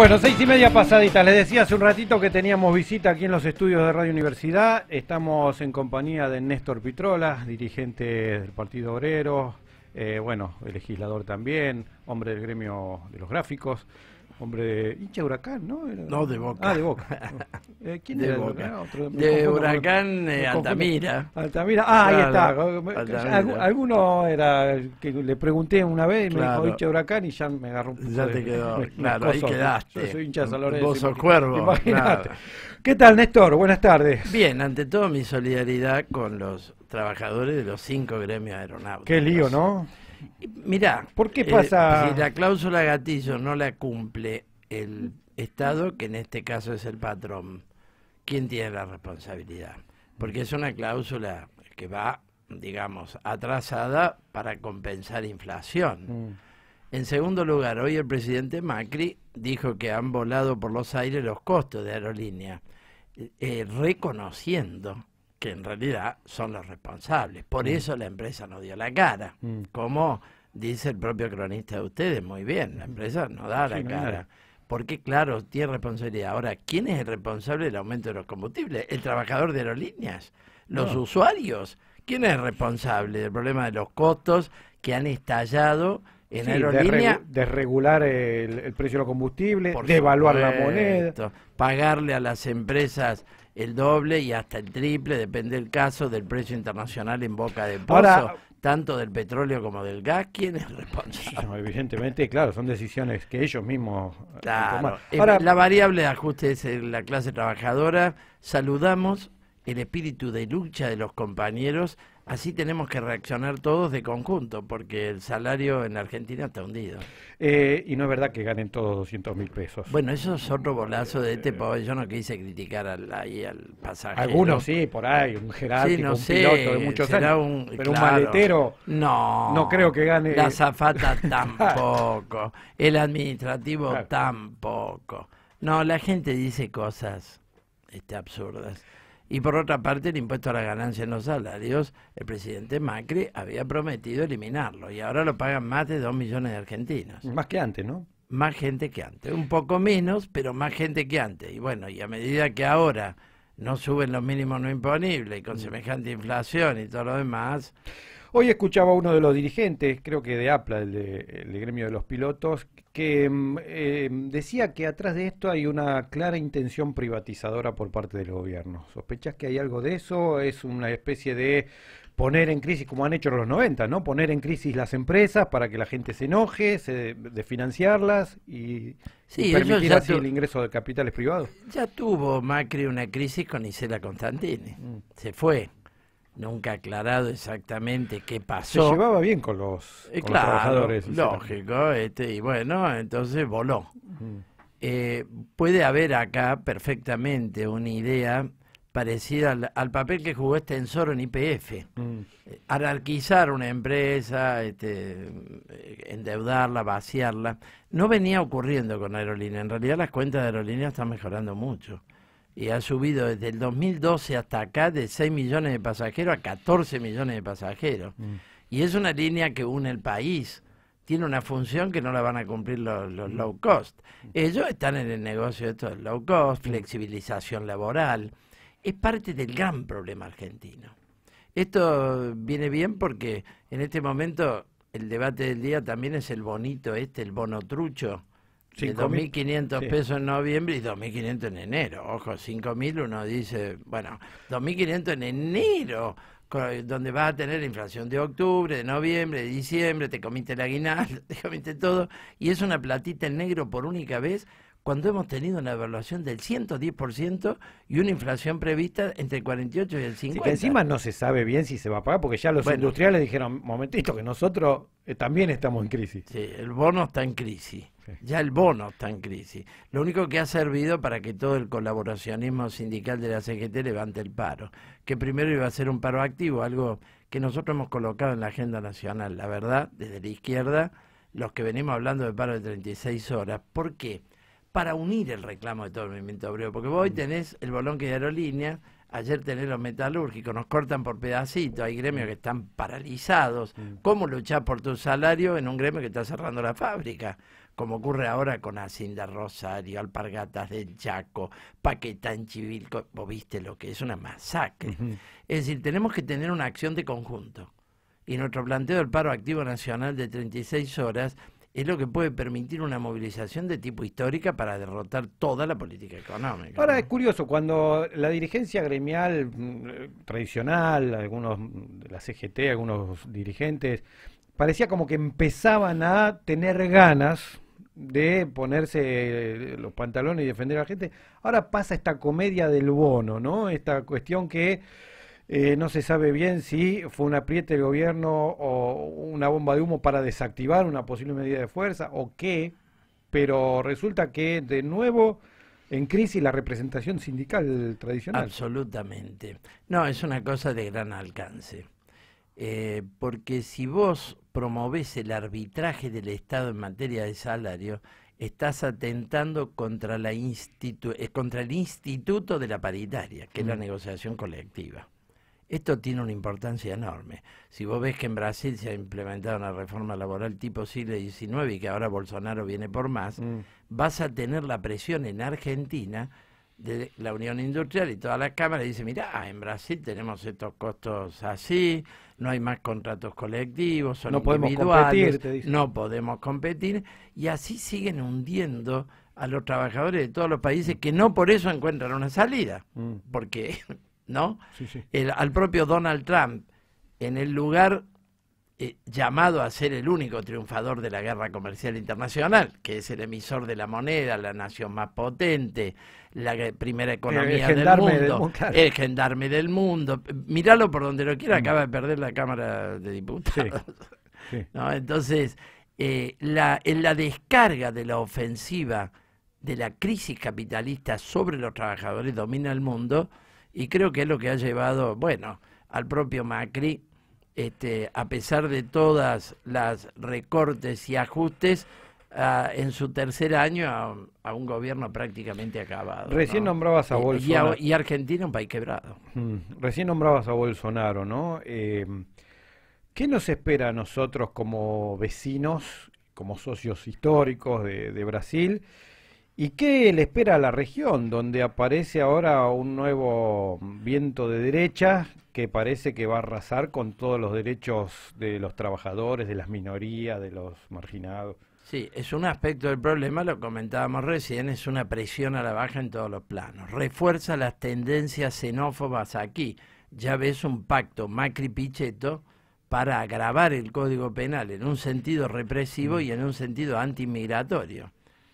Bueno, seis y media pasadita. Les decía hace un ratito que teníamos visita aquí en los estudios de Radio Universidad. Estamos en compañía de Néstor Pitrola, dirigente del Partido Obrero, eh, bueno, el legislador también, hombre del gremio de los gráficos. Hombre de hincha huracán, ¿no? No, de Boca. Ah, de Boca. Eh, ¿Quién De era? Boca. Ah, otro- De Huracán, eh, me. Altamira. Altamira. Ah, ahí está. Altamira. Alguno era que le pregunté una vez y me dijo hincha de huracán y ya me agarró un poco Ya de- te quedó, claro, ahí quedaste. Yo soy hincha de San Lorenzo. Vos sos cuervo, Imagínate. claro. ¿Qué tal, Néstor? Buenas tardes. Bien, ante todo mi solidaridad con los trabajadores de los cinco gremios aeronáuticos. Qué lío, ¿no? Mirá, ¿Por qué eh, pasa? si la cláusula gatillo no la cumple el Estado, que en este caso es el patrón, ¿quién tiene la responsabilidad? Porque es una cláusula que va, digamos, atrasada para compensar inflación. Mm. En segundo lugar, hoy el presidente Macri dijo que han volado por los aires los costos de aerolínea, eh, reconociendo que en realidad son los responsables. Por eso la empresa no dio la cara. Mm. Como dice el propio cronista de ustedes, muy bien, la empresa no da la Sí, cara. Porque, claro, tiene responsabilidad. Ahora, ¿quién es el responsable del aumento de los combustibles? ¿El trabajador de aerolíneas? ¿Los No. usuarios? ¿Quién es el responsable del problema de los costos que han estallado en Sí, aerolínea? desregu- desregular el, el precio de los combustibles, devaluar la moneda. Pagarle a las empresas el doble y hasta el triple, depende del caso, del precio internacional en boca de pozo, Ahora- tanto del petróleo como del gas. ¿Quién es responsable? No, evidentemente, claro, son decisiones que ellos mismos Claro. Ahora, la variable de ajuste es la clase trabajadora. Saludamos el espíritu de lucha de los compañeros. Así tenemos que reaccionar todos de conjunto, porque el salario en la Argentina está hundido. eh, y no es verdad que ganen todos 200 mil pesos. Bueno, eso es otro bolazo de este pobre. Yo no quise criticar al, ahí al pasajero. Algunos sí, por ahí, un jerárquico, Sí, no un sé, piloto de muchos será años. un- pero un maletero, No. No creo que gane- La zafata tampoco. El administrativo Claro. tampoco. No, la gente dice cosas este, absurdas. Y por otra parte, el impuesto a la ganancia en los salarios, el presidente Macri había prometido eliminarlo y ahora lo pagan más de dos millones de argentinos. más que antes, ¿no? Más gente que antes. Un poco menos, pero más gente que antes. Y bueno, y a medida que ahora no suben los mínimos no imponibles y con semejante inflación y todo lo demás, Hoy escuchaba a uno de los dirigentes, creo que de APLA, el, de, el gremio de los pilotos, que mm, eh, decía que atrás de esto hay una clara intención privatizadora por parte del gobierno. ¿Sospechás que hay algo de eso? ¿Es una especie de poner en crisis, como han hecho en los 90, ¿no? Poner en crisis las empresas para que la gente se enoje, se, de financiarlas y, Sí, y permitir así tu- el ingreso de capitales privados. Ya tuvo Macri una crisis con Isela Constantini. Mm. Se fue. Nunca aclarado exactamente qué Se pasó. llevaba bien con los, Eh, con los claro, trabajadores. lógico. Este, y bueno, entonces voló. Mm. Eh, puede haber acá perfectamente una idea parecida al, al papel que jugó Extensor en IPF. Mm. Eh, Anarquizar una empresa, este, endeudarla, vaciarla. No venía ocurriendo con Aerolínea. En realidad las cuentas de Aerolínea están mejorando mucho. Y ha subido desde el 2012 hasta acá de 6 millones de pasajeros a 14 millones de pasajeros. Mm. Y es una línea que une el país. Tiene una función que no la van a cumplir los, los low cost. Ellos están en el negocio de esto del low cost, flexibilización laboral. Es parte del gran problema argentino. Esto viene bien porque en este momento el debate del día también es el bonito este, el bono trucho. De Cinco mil, 2.500 sí. pesos en noviembre y 2.500 en enero. Ojo, 5.000 uno dice, bueno, 2.500 en enero, donde vas a tener inflación de octubre, de noviembre, de diciembre, te comiste el aguinaldo, te comiste todo, y es una platita en negro por única vez cuando hemos tenido una evaluación del 110% y una inflación prevista entre el 48 y el 50. Sí, que encima no se sabe bien si se va a pagar, porque ya los Bueno. industriales dijeron, momentito, que nosotros eh, también estamos en crisis. Sí, el bono está en crisis. Sí. Ya el bono está en crisis. Lo único que ha servido para que todo el colaboracionismo sindical de la CGT levante el paro. Que primero iba a ser un paro activo, algo que nosotros hemos colocado en la agenda nacional. La verdad, desde la izquierda, los que venimos hablando de paro de 36 horas. ¿Por qué? Para unir el reclamo de todo el movimiento obrero. Porque vos hoy tenés el bolón de aerolínea, ayer tenés los metalúrgicos, nos cortan por pedacitos, hay gremios que están paralizados. ¿Cómo luchar por tu salario en un gremio que está cerrando la fábrica? Como ocurre ahora con Hacienda Rosario, Alpargatas del Chaco, Paquetán Chivilco, vos viste lo que es una masacre. Es decir, tenemos que tener una acción de conjunto. Y nuestro planteo del paro activo nacional de 36 horas es lo que puede permitir una movilización de tipo histórica para derrotar toda la política económica. Ahora es curioso, cuando la dirigencia gremial mm, tradicional, algunos de la CGT, algunos dirigentes, parecía como que empezaban a tener ganas de ponerse los pantalones y defender a la gente. Ahora pasa esta comedia del bono, ¿no? Esta cuestión que eh, no se sabe bien si fue un apriete del gobierno o una bomba de humo para desactivar una posible medida de fuerza o qué, pero resulta que de nuevo en crisis la representación sindical tradicional. Absolutamente. No, es una cosa de gran alcance. Eh, porque si vos promovés el arbitraje del Estado en materia de salario, estás atentando contra, la eh, contra el instituto de la paritaria, que es la mm. negociación colectiva. Esto tiene una importancia enorme. Si vos ves que en Brasil se ha implementado una reforma laboral tipo siglo XIX y que ahora Bolsonaro viene por más, mm. vas a tener la presión en Argentina de la Unión Industrial y todas las cámaras y dice, mira, en Brasil tenemos estos costos así, no hay más contratos colectivos, son no podemos competir, no podemos competir, y así siguen hundiendo a los trabajadores de todos los países que no por eso encuentran una salida, mm. porque ¿no? al propio Donald Trump, en el lugar eh, llamado a ser el único triunfador de la guerra comercial internacional, que es el emisor de la moneda, la nación más potente, la primera economía del mundo, el gendarme del mundo. Míralo por donde lo quiera, mm. acaba de perder la Cámara de Diputados. Entonces, eh, la, en la descarga de la ofensiva de la crisis capitalista sobre los trabajadores domina el mundo, y creo que es lo que ha llevado, bueno, al propio Macri, este, a pesar de todas las recortes y ajustes, en su tercer año a, un gobierno prácticamente acabado. Recién nombrabas a Bolsonaro. Y, Argentina un país quebrado. Mm, recién nombrabas a Bolsonaro, ¿no? Eh, ¿Qué nos espera a nosotros como vecinos, como socios históricos de, de Brasil? ¿Y qué le espera a la región, donde aparece ahora un nuevo viento de derecha que parece que va a arrasar con todos los derechos de los trabajadores, de las minorías, de los marginados? Sí, es un aspecto del problema, lo comentábamos recién, es una presión a la baja en todos los planos. Refuerza las tendencias xenófobas aquí. Ya ves un pacto Macri-Pichetto para agravar el Código Penal en un sentido represivo mm. y en un sentido antimigratorio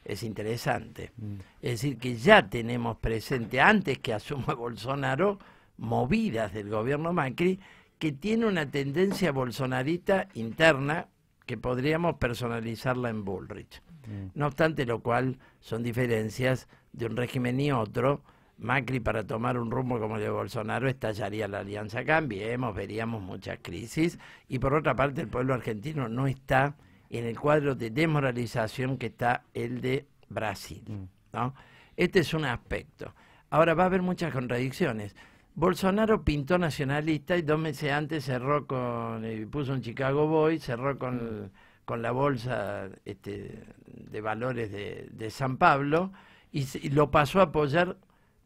es interesante. Mm. Es decir, que ya tenemos presente, antes que asuma Bolsonaro, movidas del gobierno Macri, que tiene una tendencia bolsonarista interna que podríamos personalizarla en Bullrich. Mm. No obstante lo cual, son diferencias de un régimen y otro. Macri para tomar un rumbo como el de Bolsonaro estallaría la alianza Cambiemos, veríamos muchas crisis y por otra parte el pueblo argentino no está en el cuadro de desmoralización que está el de Brasil. Mm. ¿no? Este es un aspecto. Ahora va a haber muchas contradicciones. Bolsonaro pintó nacionalista y dos meses antes cerró con, eh, puso un Chicago Boy, cerró con, mm. con la bolsa este, de valores de, San Pablo y, y, lo pasó a apoyar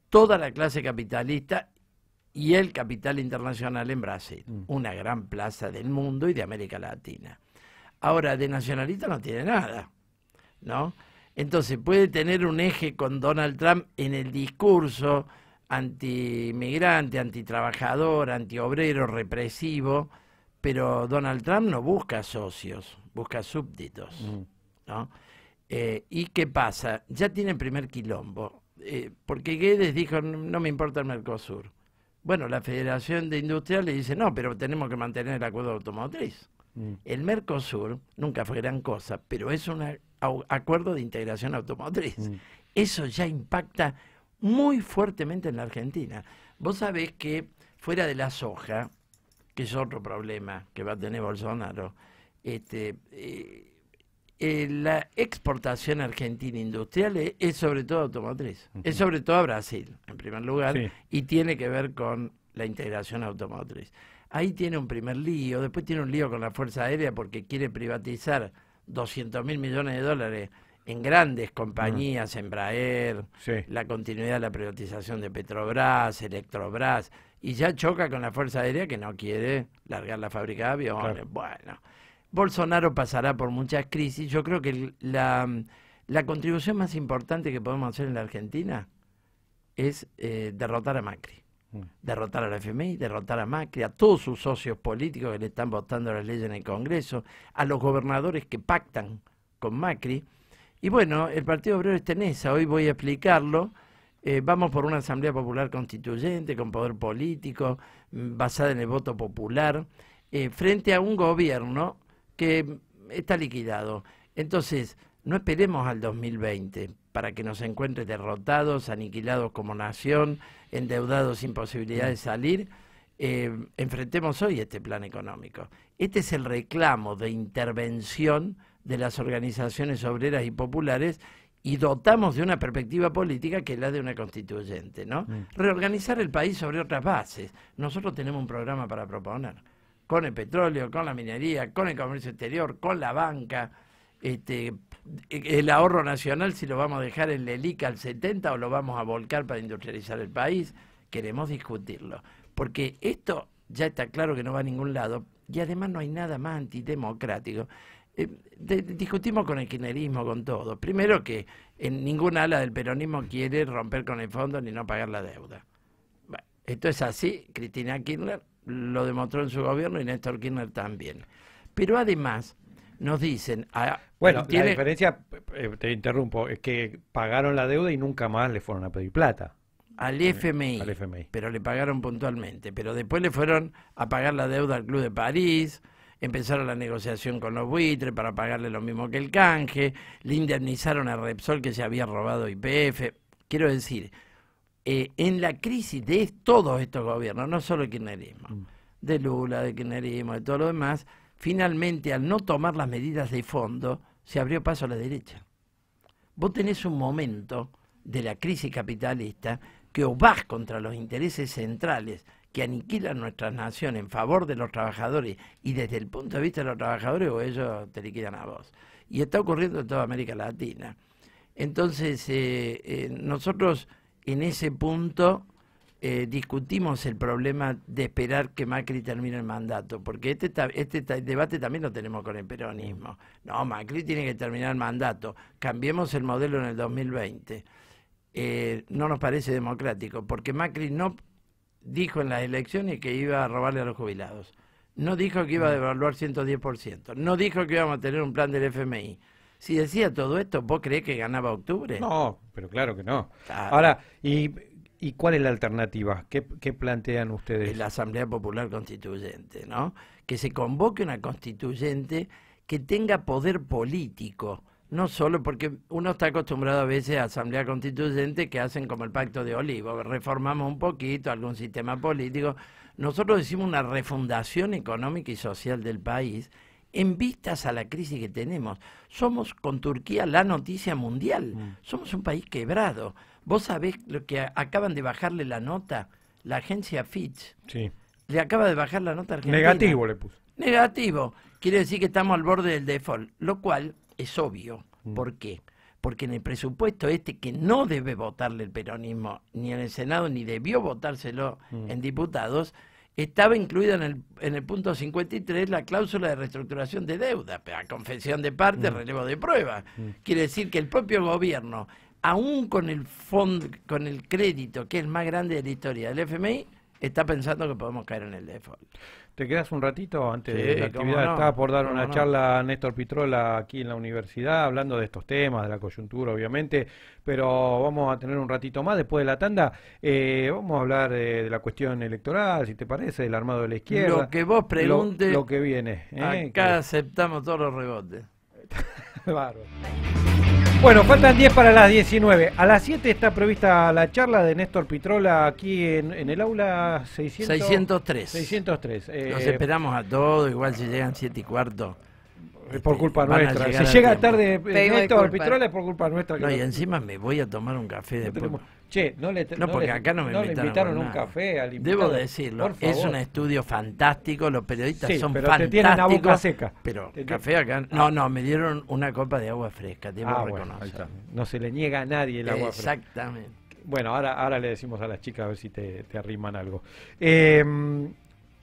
toda la clase capitalista y el capital internacional en Brasil, mm. una gran plaza del mundo y de América Latina. Ahora, de nacionalista no tiene nada, ¿no? Entonces puede tener un eje con Donald Trump en el discurso anti-inmigrante, anti-trabajador, anti-obrero, represivo, pero Donald Trump no busca socios, busca súbditos, mm. ¿no? Eh, ¿Y qué pasa? Ya tiene el primer quilombo, eh, porque Guedes dijo, no me importa el Mercosur. Bueno, la Federación de Industriales le dice, no, pero tenemos que mantener el acuerdo automotriz. Mm. El Mercosur nunca fue gran cosa, pero es un acuerdo de integración automotriz. Mm. Eso ya impacta muy fuertemente en la Argentina. Vos sabés que fuera de la soja, que es otro problema que va a tener Bolsonaro, este, eh, eh, la exportación argentina industrial es, sobre todo automotriz, es sobre todo a Brasil, en primer lugar, y tiene que ver con la integración automotriz. Ahí tiene un primer lío, después tiene un lío con la Fuerza Aérea porque quiere privatizar 200 mil millones de dólares en grandes compañías, Embraer, la continuidad de la privatización de Petrobras, Electrobras, y ya choca con la Fuerza Aérea que no quiere largar la fábrica de aviones. Bueno, Bolsonaro pasará por muchas crisis. Yo creo que la, la contribución más importante que podemos hacer en la Argentina es eh, derrotar a Macri. Derrotar a la FMI, derrotar a Macri, a todos sus socios políticos que le están votando las leyes en el Congreso, a los gobernadores que pactan con Macri. Y bueno, el Partido Obrero está en esa, hoy voy a explicarlo. Eh, vamos por una Asamblea Popular Constituyente con poder político, mm, basada en el voto popular, eh, frente a un gobierno que está liquidado. Entonces, no esperemos al 2020 para que nos encuentre derrotados, aniquilados como nación, endeudados sin posibilidad de salir. Eh, enfrentemos hoy este plan económico. Este es el reclamo de intervención de las organizaciones obreras y populares y dotamos de una perspectiva política que es la de una constituyente, ¿no? Reorganizar el país sobre otras bases. Nosotros tenemos un programa para proponer, con el petróleo, con la minería, con el comercio exterior, con la banca, este, el ahorro nacional si lo vamos a dejar en la ELICA al 70 o lo vamos a volcar para industrializar el país, queremos discutirlo. Porque esto ya está claro que no va a ningún lado y además no hay nada más antidemocrático. Eh, discutimos con el kirchnerismo, con todo. Primero que en ninguna ala del peronismo quiere romper con el fondo ni no pagar la deuda. esto es así, Cristina Kirchner lo demostró en su gobierno y Néstor Kirchner también. Pero además nos dicen... Ah, bueno, la diferencia, eh, te interrumpo, es que pagaron la deuda y nunca más le fueron a pedir plata. Al FMI, al FMI, pero le pagaron puntualmente. Pero después le fueron a pagar la deuda al Club de París, empezaron la negociación con los buitres para pagarle lo mismo que el canje, le indemnizaron a Repsol que se había robado IPF. Quiero decir, eh, en la crisis de todos estos gobiernos, no solo el kirchnerismo, mm. de Lula, de kirchnerismo, de todo lo demás, finalmente al no tomar las medidas de fondo, se abrió paso a la derecha. Vos tenés un momento de la crisis capitalista que os vas contra los intereses centrales que aniquilan nuestra nación en favor de los trabajadores y desde el punto de vista de los trabajadores o ellos te liquidan a vos. Y está ocurriendo en toda América Latina. Entonces, eh, eh, nosotros en ese punto eh, discutimos el problema de esperar que Macri termine el mandato, porque este, este debate también lo tenemos con el peronismo. No, Macri tiene que terminar el mandato, cambiemos el modelo en el 2020. Eh, no nos parece democrático, porque Macri no dijo en las elecciones que iba a robarle a los jubilados, no dijo que iba a devaluar 110%, no dijo que íbamos a tener un plan del FMI. Si decía todo esto, ¿vos creés que ganaba octubre? No, pero claro que no. Ahora, y ¿Y cuál es la alternativa? ¿Qué, plantean ustedes? La Asamblea Popular Constituyente, ¿no? Que se convoque una constituyente que tenga poder político, no solo porque uno está acostumbrado a veces a Asamblea Constituyente que hacen como el Pacto de Olivo, reformamos un poquito algún sistema político. Nosotros hicimos una refundación económica y social del país en vistas a la crisis que tenemos. Somos con Turquía la noticia mundial. Mm. Somos un país quebrado. Vos sabés lo que acaban de bajarle la nota, la agencia Fitch. Sí. Le acaba de bajar la nota Argentina. Negativo le puso. Negativo. Quiere decir que estamos al borde del default, lo cual es obvio. Mm. ¿Por qué? Porque en el presupuesto este que no debe votarle el peronismo ni en el Senado ni debió votárselo mm. en diputados, estaba incluida en el, en el punto 53 la cláusula de reestructuración de deuda, a confesión de parte, mm. relevo de prueba. Quiere decir que el propio gobierno aún con el fondo, con el crédito, que es el más grande de la historia del FMI, está pensando que podemos caer en el default. ¿Te quedas un ratito antes de la actividad? Estaba por dar una charla a Néstor Pitrola aquí en la universidad, hablando de estos temas, de la coyuntura, obviamente, pero vamos a tener un ratito más después de la tanda. Eh, vamos a hablar de, la cuestión electoral, si te parece, del armado de la izquierda. Lo que vos preguntes. Lo, que viene. ¿eh? Acá aceptamos todos los rebotes. Bárbaro. Bueno, faltan 10 para las 19. A las 7 está prevista la charla de Néstor Pitrola aquí en, el aula 603. 603. Los esperamos a todos, igual si llegan 7 y cuarto. Es por este, culpa nuestra. Si llega tiempo. tarde Néstor. Pitrola es por culpa nuestra. que No, y no- encima me voy a tomar un café no después. tenemos- Che, no le, No, porque le- acá no me le invitaron, invitaron con un nada. café al Debo invitado. decirlo, Por es un estudio fantástico, los periodistas Sí, son pero te fantásticos. tienen la boca seca. Pero Te- café acá, no, no, me dieron una copa de agua fresca, debo Ah, bueno, ahí reconocer. está. No se le niega a nadie el agua fresca. Exactamente. Bueno, ahora, ahora le decimos a las chicas a ver si te, te arriman algo. Eh,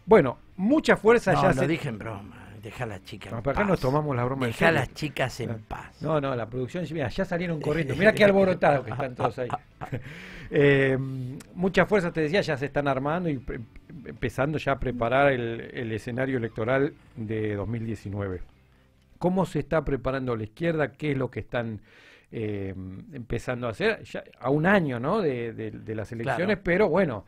bueno, mucha fuerza No, ya lo se... dije en broma, deja a las chicas No, en acá paz. nos tomamos la broma Deja a las chicas en paz. No, no, la producción, mira, ya salieron corriendo. Mira qué alborotados que están todos ahí. Eh, mucha fuerza, te decía, ya se están armando y empezando ya a preparar el, el escenario electoral de 2019. ¿Cómo se está preparando la izquierda? ¿Qué es lo que están eh, empezando a hacer? Ya a un año ¿no? de, de- de las elecciones, Claro. pero bueno,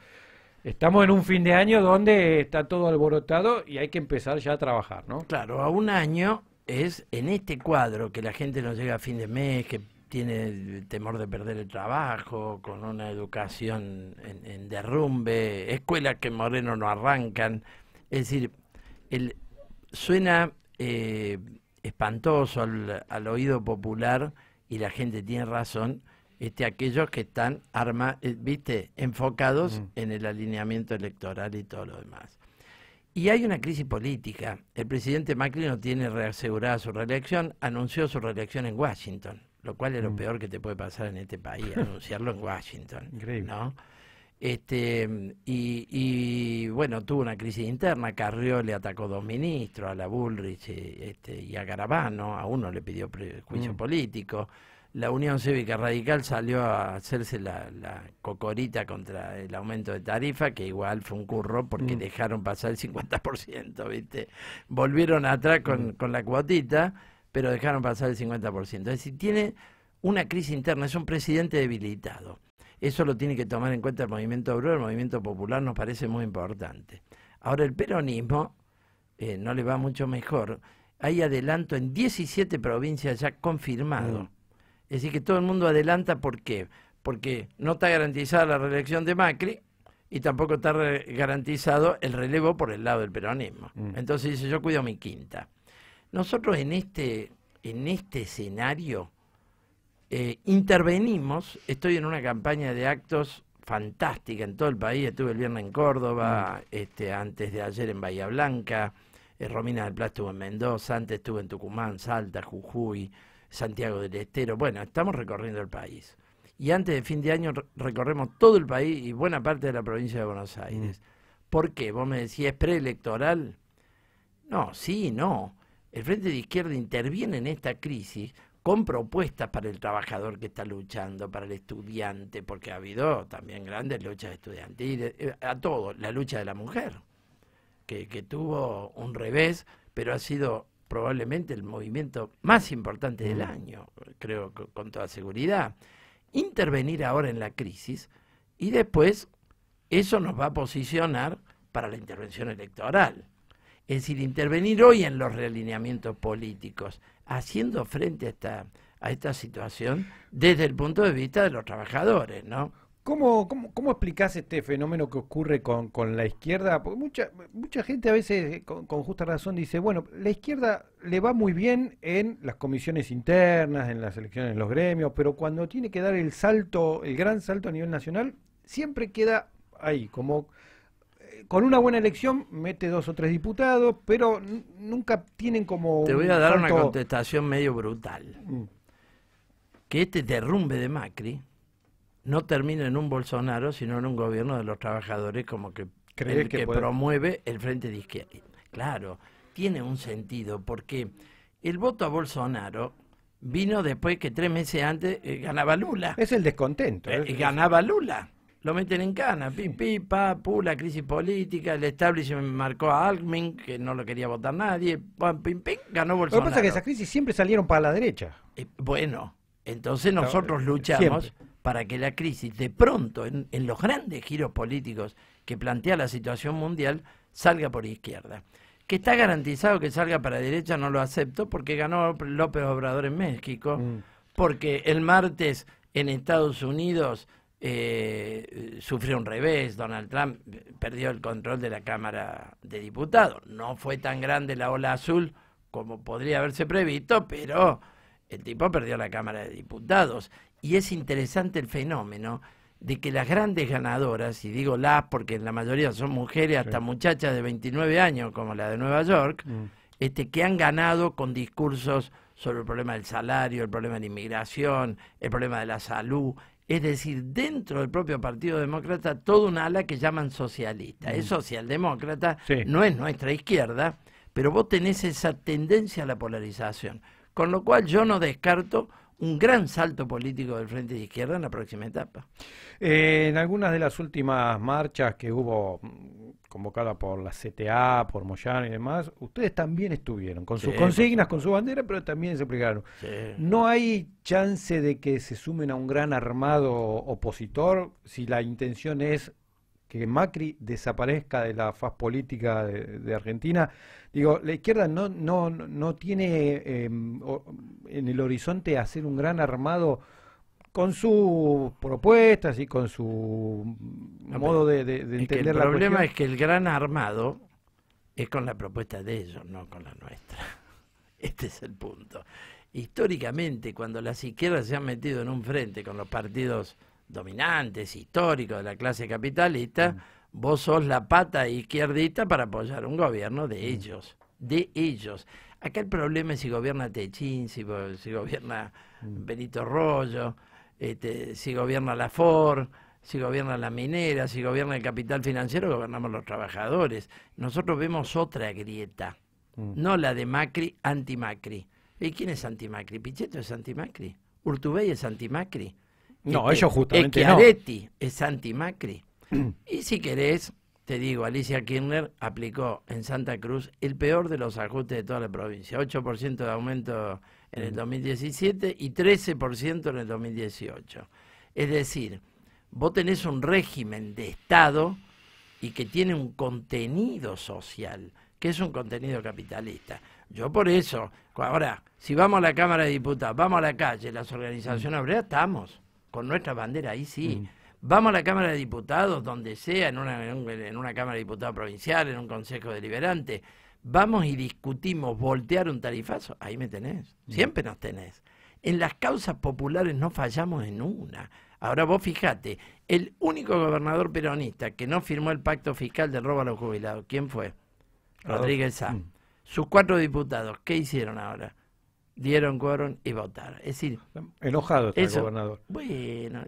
estamos en un fin de año donde está todo alborotado y hay que empezar ya a trabajar, ¿no? Claro, a un año es en este cuadro que la gente no llega a fin de mes, que tiene temor de perder el trabajo, con una educación en, en derrumbe, escuelas que en Moreno no arrancan. Es decir, el, suena eh, espantoso al, al oído popular y la gente tiene razón. Este, aquellos que están arma, eh, viste, enfocados Mm. en el alineamiento electoral y todo lo demás. Y hay una crisis política. El presidente Macri no tiene reasegurada su reelección, anunció su reelección en Washington, lo cual es lo Mm. peor que te puede pasar en este país, anunciarlo en Washington. Increíble. ¿no? Este, y, y, bueno, tuvo una crisis interna, Carrió le atacó dos ministros, a la Bullrich eh, este, y a Garabano, a uno le pidió juicio Mm. político. La Unión Cívica Radical salió a hacerse la, la cocorita contra el aumento de tarifa, que igual fue un curro porque Mm. dejaron pasar el 50%, ¿viste? Volvieron atrás con, con la cuotita, pero dejaron pasar el 50%. Es decir, tiene una crisis interna, es un presidente debilitado. Eso lo tiene que tomar en cuenta el movimiento obrero, el movimiento popular nos parece muy importante. Ahora el peronismo eh, no le va mucho mejor. Hay adelanto en 17 provincias ya confirmado. Mm. Es decir, que todo el mundo adelanta, ¿por qué? Porque no está garantizada la reelección de Macri y tampoco está garantizado el relevo por el lado del peronismo. Mm. Entonces dice, yo cuido mi quinta. Nosotros en este, en este escenario eh, intervenimos, estoy en una campaña de actos fantástica en todo el país, estuve el viernes en Córdoba, este, antes de ayer en Bahía Blanca, eh, Romina del Pla estuvo en Mendoza, antes estuve en Tucumán, Salta, Jujuy, Santiago del Estero, bueno, estamos recorriendo el país. Y antes de fin de año re- recorremos todo el país y buena parte de la provincia de Buenos Aires. ¿Por qué? Vos me decías, ¿es preelectoral? No, sí, no. El Frente de Izquierda interviene en esta crisis con propuestas para el trabajador que está luchando, para el estudiante, porque ha habido también grandes luchas estudiantiles, eh, a todo, la lucha de la mujer, que, que tuvo un revés, pero ha sido probablemente el movimiento más importante del Mm. año, creo con toda seguridad. Intervenir ahora en la crisis y después eso nos va a posicionar para la intervención electoral. Es decir, intervenir hoy en los realineamientos políticos, haciendo frente a esta, a esta situación desde el punto de vista de los trabajadores, ¿no? ¿Cómo, cómo, cómo explicás este fenómeno que ocurre con, con la izquierda? Porque mucha, mucha gente a veces, eh, con, con justa razón, dice, bueno, la izquierda le va muy bien en las comisiones internas, en las elecciones en los gremios, pero cuando tiene que dar el salto, el gran salto a nivel nacional, siempre queda ahí, como eh, con una buena elección mete dos o tres diputados, pero nunca tienen como... Te voy a dar una contestación medio brutal. Mm, Que este derrumbe de Macri no termina en un Bolsonaro, sino en un gobierno de los trabajadores como que ¿Crees el que que, puede- promueve el frente de izquierda. Claro, tiene un sentido, porque el voto a Bolsonaro vino después que tres meses antes eh, ganaba Lula. Es el descontento. Eh, es- ganaba Lula. Lo meten en cana, pi, pi, pa, pu, la crisis política, el establishment marcó a Alckmin, que no lo quería votar nadie, pam, pim, pim, ganó Lo que Bolsonaro. pasa es que esas crisis siempre salieron para la derecha. Eh, bueno, entonces nosotros luchamos siempre. Para que la crisis, de pronto, en, en los grandes giros políticos que plantea la situación mundial, salga por izquierda. Que está garantizado que salga para derecha, no lo acepto, porque ganó López Obrador en México, Mm. porque el martes en Estados Unidos eh, sufrió un revés, Donald Trump perdió el control de la Cámara de Diputados. No fue tan grande la ola azul como podría haberse previsto, pero el tipo perdió la Cámara de Diputados. Y es interesante el fenómeno de que las grandes ganadoras, y digo las porque la mayoría son mujeres, hasta muchachas de 29 años, como la de Nueva York, mm. este, que han ganado con discursos sobre el problema del salario, el problema de la inmigración, el problema de la salud. Es decir, dentro del propio Partido Demócrata, toda una ala que llaman socialista. Es mm. socialdemócrata, no es nuestra izquierda, pero vos tenés esa tendencia a la polarización. Con lo cual yo no descarto un gran salto político del Frente de Izquierda en la próxima etapa. Eh, en algunas de las últimas marchas que hubo mm, convocadas por la CTA, por Moyano y demás, ustedes también estuvieron, con sus consignas, con su bandera, pero también se explicaron. ¿No hay chance de que se sumen a un gran armado opositor si la intención es que Macri desaparezca de la faz política de, Argentina. Digo, la izquierda no, no, no tiene em, en el horizonte hacer un gran armado con sus propuestas y con su modo de, de, entender El problema es que el gran armado es con la propuesta de ellos, no con la nuestra. Este es el punto. Históricamente, cuando las izquierdas se han metido en un frente con los partidos dominantes, históricos de la clase capitalista, mm. vos sos la pata izquierdita para apoyar un gobierno de mm. ellos, de ellos. Acá el problema es si gobierna Techín, si, si gobierna mm. Benito Rollo, este, si gobierna la Ford, si gobierna la minera, si gobierna el capital financiero, gobernamos los trabajadores. Nosotros vemos otra grieta, no la de Macri, anti-Macri. ¿Y quién es anti-Macri? Pichetto es anti-Macri. Urtubey es anti-Macri. No, ellos justamente no. es anti-Macri. y si querés, te digo, Alicia Kirchner aplicó en Santa Cruz el peor de los ajustes de toda la provincia. 8% de aumento en el 2017 y 13% en el 2018. Es decir, vos tenés un régimen de Estado y que tiene un contenido social, que es un contenido capitalista. Yo por eso, ahora, si vamos a la Cámara de Diputados, vamos a la calle, las organizaciones obreras, estamos con nuestra bandera, ahí sí. Mm. Vamos a la Cámara de Diputados, donde sea, en una, en una Cámara de Diputados provincial, en un Consejo Deliberante. Vamos y discutimos voltear un tarifazo, ahí me tenés, mm. siempre nos tenés. En las causas populares no fallamos en una. Ahora vos fijate, el único gobernador peronista que no firmó el pacto fiscal del robo a los jubilados, ¿quién fue? Rodríguez Sá. Mm. Sus cuatro diputados, ¿qué hicieron ahora? Dieron quórum y votaron. Es decir, enojado está el gobernador. Bueno,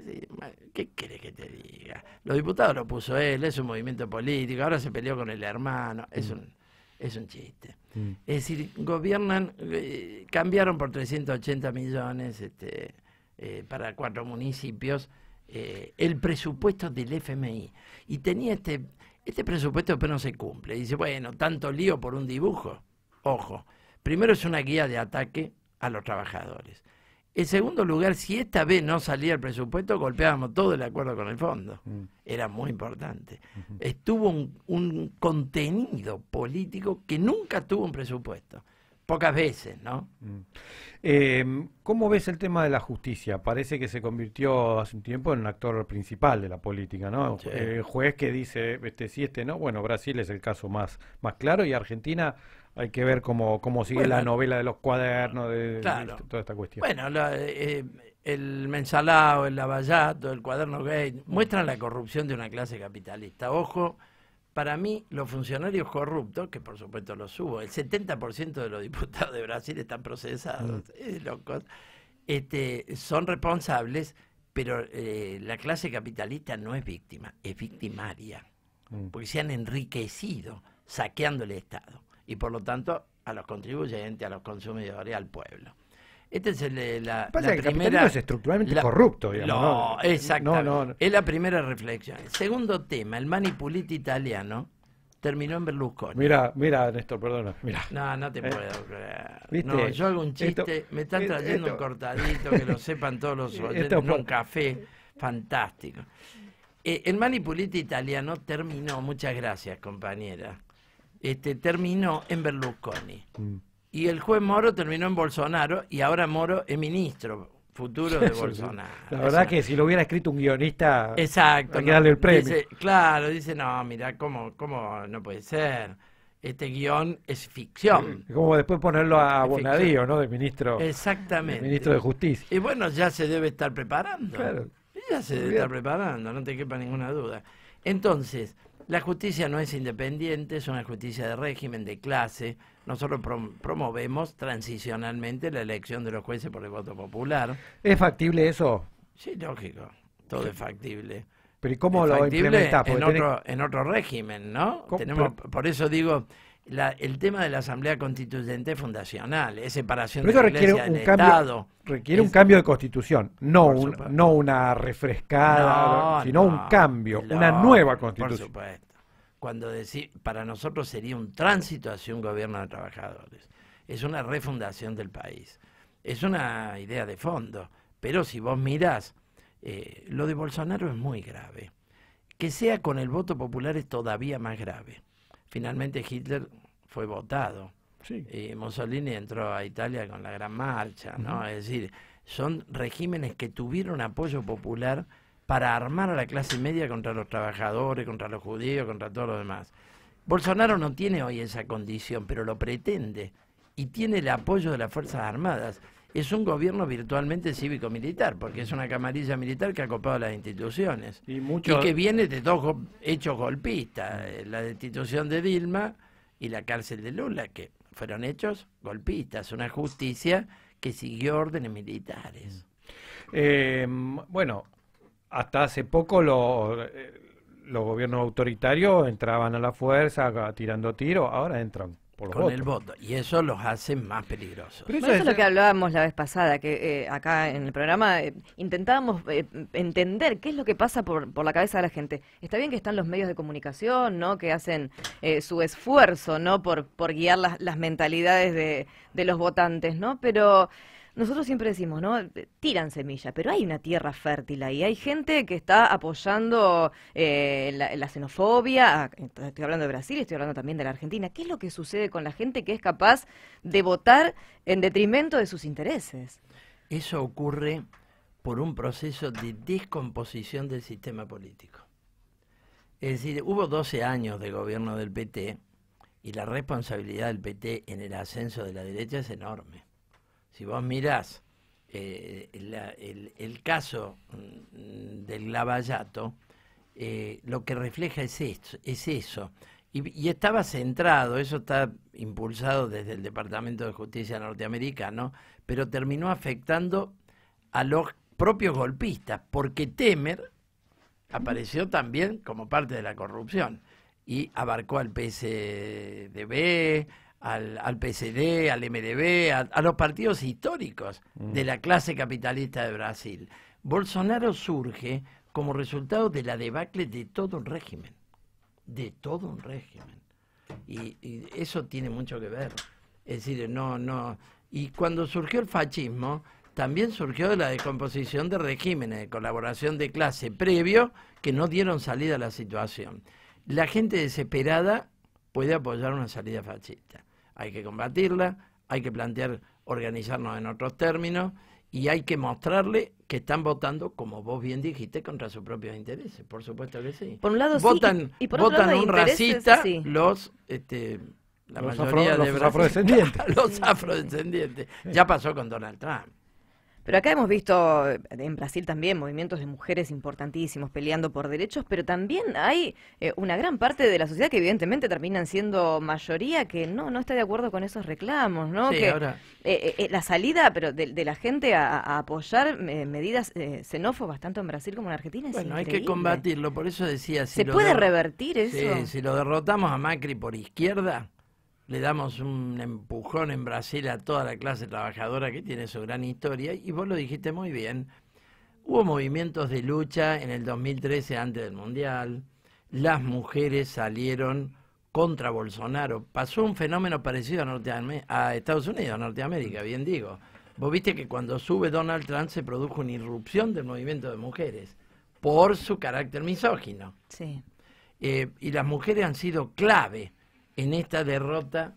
¿qué quiere que te diga? Los diputados lo puso él, es un movimiento político, ahora se peleó con el hermano, es mm. un es un chiste. Mm. Es decir, gobiernan, eh, cambiaron por 380 millones este, eh, para cuatro municipios eh, el presupuesto del FMI. Y tenía este, este presupuesto, pero no se cumple. Dice, bueno, tanto lío por un dibujo. Ojo, primero es una guía de ataque a los trabajadores. En segundo lugar, si esta vez no salía el presupuesto, golpeábamos todo el acuerdo con el fondo. Mm. Era muy importante. Estuvo un, contenido político que nunca tuvo un presupuesto. Pocas veces, ¿no? Mm. Eh, ¿Cómo ves el tema de la justicia? Parece que se convirtió hace un tiempo en un actor principal de la política, ¿no? El juez que dice, este sí, este no. Bueno, Brasil es el caso más, más claro y Argentina hay que ver cómo, cómo sigue la novela de los cuadernos, de, toda esta cuestión. Bueno, eh, el mensalado, el lavallato, el cuaderno gay, muestran la corrupción de una clase capitalista. Ojo, para mí los funcionarios corruptos, que por supuesto los subo, el 70% de los diputados de Brasil están procesados, mm. locos, este, son responsables, pero eh, la clase capitalista no es víctima, es victimaria, mm. porque se han enriquecido saqueando el Estado y por lo tanto a los contribuyentes, a los consumidores, al pueblo. Este es el, la, la primera. es estructuralmente corrupto, digamos. No, exacto. Es la primera reflexión. El segundo tema, el manipulito italiano terminó en Berlusconi. Mira, mira, Néstor, perdona. Mira. No, no te eh, puedo creer. No, yo hago un chiste, me están trayendo un cortadito, que lo sepan todos los oyentes, un café fantástico. Eh, el manipulito italiano terminó, muchas gracias, compañera este, terminó en Berlusconi. Mm. Y el juez Moro terminó en Bolsonaro y ahora Moro es ministro futuro de Bolsonaro. La verdad que si lo hubiera escrito un guionista, Exacto, hay que darle el premio. claro, dice, no, mira, ¿cómo, ¿cómo no puede ser? este guion es ficción. Como después ponerlo a Bonadío, ¿no? De ministro, Exactamente. ministro de Justicia. Y bueno, ya se debe estar preparando. Claro. Ya se debe estar preparando, no te quepa ninguna duda. Entonces, la justicia no es independiente, es una justicia de régimen, de clase. Nosotros promovemos transicionalmente la elección de los jueces por el voto popular. ¿Es factible eso? Sí, lógico. Todo es factible. Pero ¿y cómo lo implementás? En otro, en otro régimen, ¿no? Tenemos, por eso digo, el tema de la Asamblea Constituyente es fundacional, es separación de la requiere un cambio, Requiere un cambio de constitución, no, no una refrescada, sino un cambio, una nueva constitución. Por supuesto. Cuando decir, para nosotros sería un tránsito hacia un gobierno de trabajadores. Es una refundación del país. Es una idea de fondo. Pero si vos mirás, eh, lo de Bolsonaro es muy grave. Que sea con el voto popular es todavía más grave finalmente Hitler fue votado. Y Mussolini entró a Italia con la Gran Marcha, ¿no? Es decir, son regímenes que tuvieron apoyo popular para armar a la clase media contra los trabajadores, contra los judíos, contra todos los demás. Bolsonaro no tiene hoy esa condición, pero lo pretende y tiene el apoyo de las Fuerzas Armadas. Es un gobierno virtualmente cívico-militar, porque es una camarilla militar que ha copado las instituciones y, que viene de dos hechos golpistas, eh, la destitución de Dilma y la cárcel de Lula, que fueron hechos golpistas, una justicia que siguió órdenes militares. Eh, bueno, hasta hace poco eh, los gobiernos autoritarios entraban a la fuerza tirando tiros, ahora entran con el voto. Y eso los hace más peligrosos. eso, es lo que hablábamos la vez pasada, que eh, acá en el programa eh, intentábamos eh, entender qué es lo que pasa por, por la cabeza de la gente. Está bien que están los medios de comunicación, ¿no? Que hacen su esfuerzo, ¿no? Por, por guiar las, las mentalidades de, de los votantes, ¿no? Pero nosotros siempre decimos, ¿no? Tiran semilla, pero hay una tierra fértil ahí. Hay gente que está apoyando eh, la, xenofobia. Ah, estoy hablando de Brasil, estoy hablando también de la Argentina. ¿Qué es lo que sucede con la gente que es capaz de votar en detrimento de sus intereses? Eso ocurre por un proceso de descomposición del sistema político. Es decir, hubo 12 años de gobierno del PT y la responsabilidad del PT en el ascenso de la derecha es enorme si vos mirás eh, el, caso mm, del Lavallato, eh, lo que refleja es, esto, es eso. Y, estaba centrado, eso está impulsado desde el Departamento de Justicia norteamericano, pero terminó afectando a los propios golpistas, porque Temer apareció también como parte de la corrupción y abarcó al PSDB, al, al PCD, al MDB, a, los partidos históricos mm. de la clase capitalista de Brasil. Bolsonaro surge como resultado de la debacle de todo un régimen, de todo un régimen. Y, eso tiene mucho que ver. Es decir, no, no. Y cuando surgió el fascismo, también surgió de la descomposición de regímenes de colaboración de clase previo que no dieron salida a la situación. La gente desesperada puede apoyar una salida fascista hay que combatirla, hay que plantear organizarnos en otros términos y hay que mostrarle que están votando, como vos bien dijiste, contra sus propios intereses. Por supuesto que sí. Por un lado votan, y, por votan un racista los este, la mayoría de los afrodescendientes. los afrodescendientes. Ya pasó con Donald Trump. Pero acá hemos visto eh, en Brasil también movimientos de mujeres importantísimos peleando por derechos, pero también hay eh, una gran parte de la sociedad que evidentemente terminan siendo mayoría que no no está de acuerdo con esos reclamos, ¿no? que eh, la salida pero de, la gente a, apoyar medidas xenófobas tanto en Brasil como en Argentina es Bueno, hay que combatirlo, por eso decía... Si ¿Se puede revertir eso? si lo derrotamos a Macri por izquierda le damos un empujón en Brasil a toda la clase trabajadora que tiene su gran historia, y vos lo dijiste muy bien, hubo movimientos de lucha en el 2013 antes del Mundial, las mujeres salieron contra Bolsonaro, pasó un fenómeno parecido a, a Estados Unidos, a Norteamérica, bien digo. Vos viste que cuando sube Donald Trump se produjo una irrupción del movimiento de mujeres por su carácter misógino. Sí. Eh, y las mujeres han sido clave en esta derrota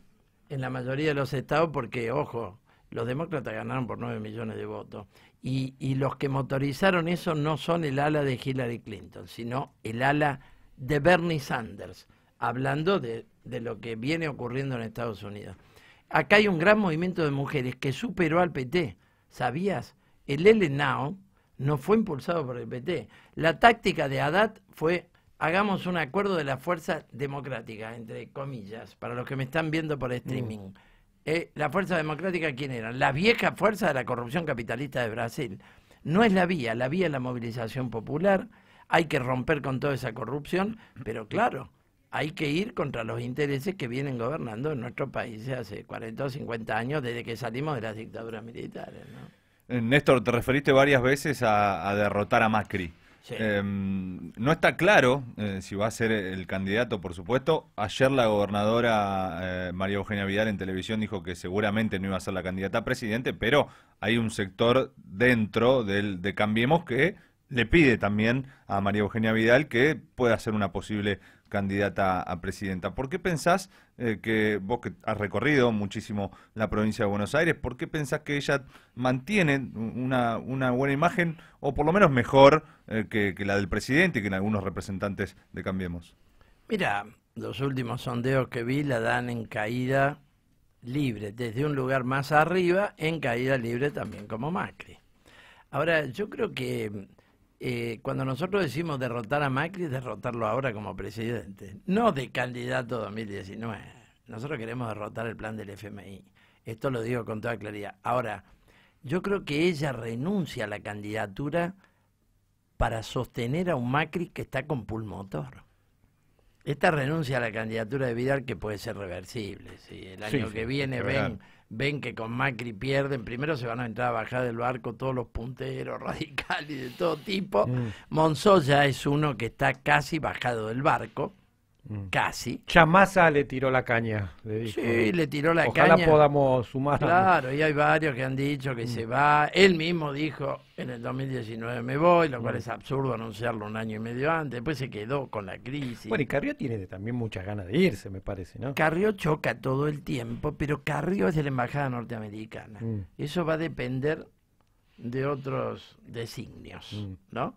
en la mayoría de los estados porque, ojo, los demócratas ganaron por 9 millones de votos. Y, y, los que motorizaron eso no son el ala de Hillary Clinton, sino el ala de Bernie Sanders, hablando de de lo que viene ocurriendo en Estados Unidos. Acá hay un gran movimiento de mujeres que superó al PT. ¿Sabías? El L Now no fue impulsado por el PT. La táctica de Haddad fue hagamos un acuerdo de la fuerza democrática, entre comillas, para los que me están viendo por streaming. Mm. Eh, la fuerza democrática, ¿quién eran? La vieja fuerza de la corrupción capitalista de Brasil. No es la vía, la vía es la movilización popular, hay que romper con toda esa corrupción, pero claro, hay que ir contra los intereses que vienen gobernando en nuestro país hace 40 o 50 años desde que salimos de las dictaduras militares. ¿no? Eh, Néstor, te referiste varias veces a derrotar a Macri. Em, no está claro eh, si va a ser el candidato, por supuesto. Ayer la gobernadora eh, María Eugenia Vidal en televisión dijo que seguramente no iba a ser la candidata a presidente, pero hay un sector dentro del, de Cambiemos que le pide también a María Eugenia Vidal que pueda ser una posible candidata a presidenta. ¿Por qué pensás eh, que vos que has recorrido muchísimo la provincia de Buenos Aires, por qué pensás que ella mantiene una, buena imagen o por lo menos mejor eh, que, la del presidente y que en algunos representantes de Cambiemos? Mira, los últimos sondeos que vi la dan en caída libre, desde un lugar más arriba, en caída libre también como Macri. Ahora, yo creo que eh, cuando nosotros decimos derrotar a Macri, derrotarlo ahora como presidente, no de candidato 2019. Nosotros queremos derrotar el plan del FMI. Esto lo digo con toda claridad. Ahora, yo creo que ella renuncia a la candidatura para sostener a un Macri que está con pulmotor. Esta renuncia a la candidatura de Vidal que puede ser reversible. Si el año que viene ven ven que con Macri pierden, primero se van a entrar a bajar del barco todos los punteros radicales y de todo tipo. Mm. Monzoya es uno que está casi bajado del barco Mm. Casi. Chamasa le tiró la caña, le dijo. Sí, le tiró la caña. Ojalá podamos sumar. Claro, y hay varios que han dicho que mm. se va. Él mismo dijo, en el 2019 me voy, lo cual mm. es absurdo anunciarlo un año y medio antes. Después se quedó con la crisis. Bueno, y Carrió tiene también muchas ganas de irse, me parece, ¿no? Carrió choca todo el tiempo, pero Carrió es de la embajada norteamericana. Eso va a depender de otros designios, ¿no?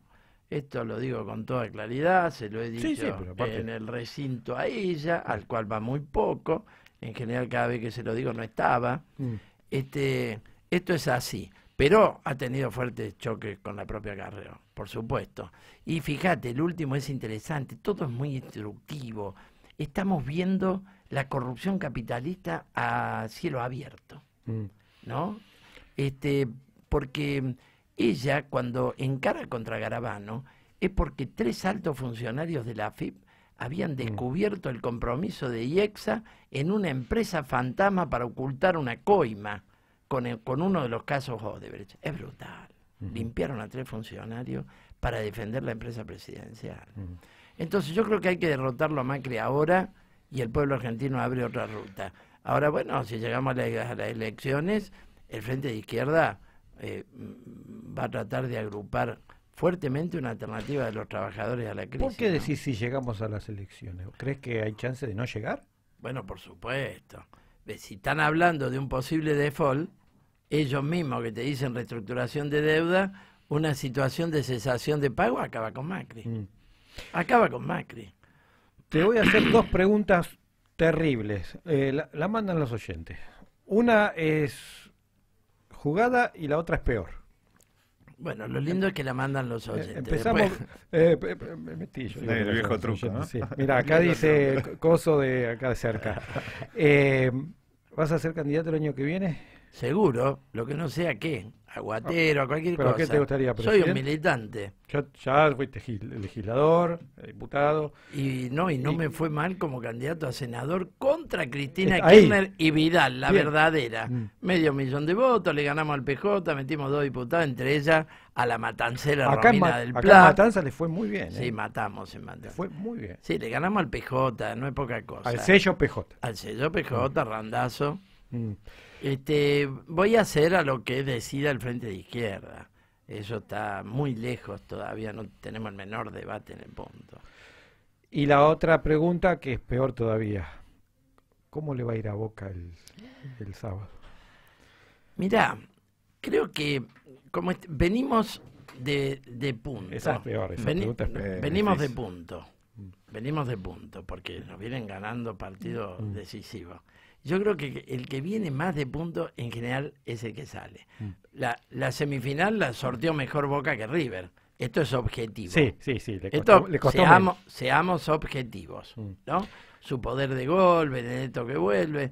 Esto lo digo con toda claridad, se lo he dicho en el recinto a ella, al cual va muy poco. En general, cada vez que se lo digo no estaba. Mm. Este, esto es así. Pero ha tenido fuertes choques con la propia Carrero, por supuesto. Y fíjate, el último es interesante, todo es muy instructivo. Estamos viendo la corrupción capitalista a cielo abierto, mm. ¿no? Este, porque ella, cuando encara contra Garabano, es porque tres altos funcionarios de la AFIP habían mm. descubierto el compromiso de IEXA en una empresa fantasma para ocultar una coima con, con uno de los casos Odebrecht. Es brutal. Limpiaron a tres funcionarios para defender la empresa presidencial. Entonces yo creo que hay que derrotarlo a Macri ahora y el pueblo argentino abre otra ruta. Ahora, bueno, si llegamos a, a las elecciones, el Frente de Izquierda eh, va a tratar de agrupar fuertemente una alternativa de los trabajadores a la crisis. ¿Por qué decís si llegamos a las elecciones? ¿Crees que hay chance de no llegar? Bueno, por supuesto. Si están hablando de un posible default, ellos mismos que te dicen reestructuración de deuda, una situación de cesación de pago acaba con Macri. Mm. Acaba con Macri. Te voy a hacer dos preguntas terribles. Eh, la mandan los oyentes. Una es jugada y la otra es peor. Bueno, lo lindo es que la mandan los eh, oyentes. empezamos. Eh, me metí yo. el viejo truco. Mira, acá dice Coso de acá de cerca. Eh, ¿Vas a ser candidato el año que viene? Seguro, lo que no sea qué aguatero, a cualquier cosa. ¿Qué te gustaría? Soy un militante. Ya, ya fuiste legislador, diputado. Y no, y no me fue mal como candidato a senador contra Cristina Kirchner y Vidal, la verdadera. Mm. Medio millón de votos, le ganamos al PJ, metimos dos diputados, entre ellas a la matancera acá Romina del Plata. Acá Matanza le fue muy bien. Sí, ¿eh? matamos en Matanza. fue muy bien. Sí, le ganamos al PJ, no es poca cosa. Al sello PJ. Al sello PJ, mm. Randazo. Mm. Este, voy a hacer a lo que decida el Frente de Izquierda. Eso está muy lejos todavía, no tenemos el menor debate en el punto. Y la otra pregunta, que es peor todavía, ¿cómo le va a ir a Boca el, sábado? Mirá, creo que como venimos de, punto. Esa es peor, Venimos de punto. venimos de punto, porque nos vienen ganando partidos decisivos. Yo creo que el que viene más de punto en general es el que sale. La, la semifinal la sorteó mejor Boca que River. Esto es objetivo. Sí, sí, sí. Le costó, Esto, seamos, seamos, objetivos, ¿no? Su poder de gol, Benedetto que vuelve.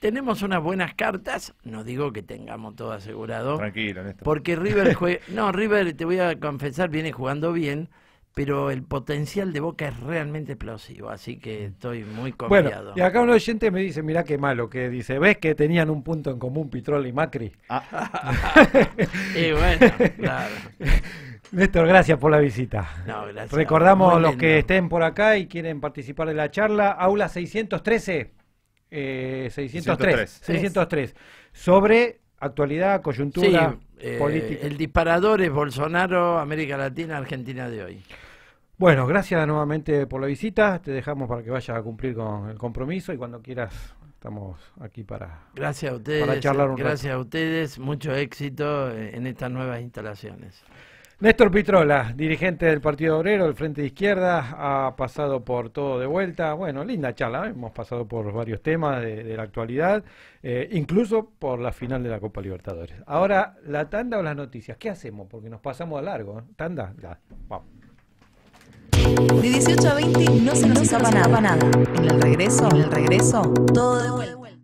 Tenemos unas buenas cartas, no digo que tengamos todo asegurado. Tranquilo, Néstor. Porque River juega, no, River, te voy a confesar, viene jugando bien, pero el potencial de Boca es realmente explosivo, así que estoy muy confiado. Bueno, y acá un oyente me dice, mirá qué malo, que dice, ¿ves que tenían un punto en común Pitrola y Macri? Ah. y bueno, claro. Néstor, gracias por la visita. No, gracias. Recordamos los que estén por acá y quieren participar de la charla, aula 613, eh, 603, 603, sobre actualidad, coyuntura eh, política. El disparador es Bolsonaro, América Latina, Argentina de hoy. Bueno, gracias nuevamente por la visita. Te dejamos para que vayas a cumplir con el compromiso y cuando quieras estamos aquí para, gracias a ustedes, para charlar un Gracias a ustedes, mucho éxito en estas nuevas instalaciones. Néstor Pitrola, dirigente del Partido Obrero, del Frente de Izquierda, ha pasado por todo de vuelta. Bueno, linda charla, ¿eh? hemos pasado por varios temas de, la actualidad, eh, incluso por la final de la Copa Libertadores. Ahora, la tanda o las noticias, ¿qué hacemos? Porque nos pasamos a largo. ¿eh? ¿Tanda? Ya, vamos. De 18 a 20 no se nos escapa nada. En el regreso, en el regreso, todo de vuelta.